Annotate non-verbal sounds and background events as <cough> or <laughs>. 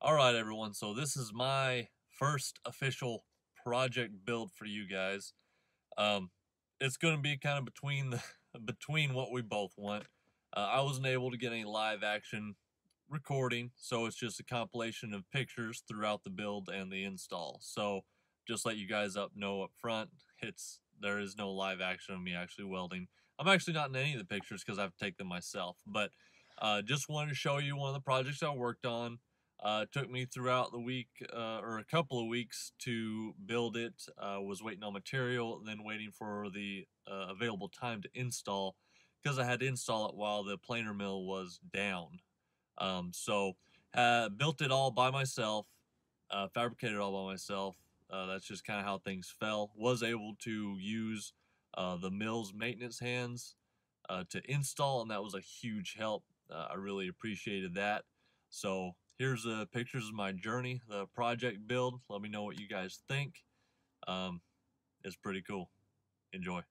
All right, everyone. So this is my first official project build for you guys. Um, it's going to be kind of between the <laughs> between what we both want. Uh, I wasn't able to get any live action recording, so it's just a compilation of pictures throughout the build and the install. So just let you guys up know up front, it's there is no live action of me actually welding. I'm actually not in any of the pictures because I've taken them myself, but uh, just wanted to show you one of the projects I worked on. Uh, it took me throughout the week uh, or a couple of weeks to build it. Uh, was waiting on material, then waiting for the uh, available time to install because I had to install it while the planer mill was down. Um, so uh, built it all by myself, uh, fabricated it all by myself. that's just kind of how things fell. Was able to use the mill's maintenance hands to install, and that was a huge help. I really appreciated that. So here's the pictures of my journey, the project build. Let me know what you guys think. Um, it's pretty cool. Enjoy.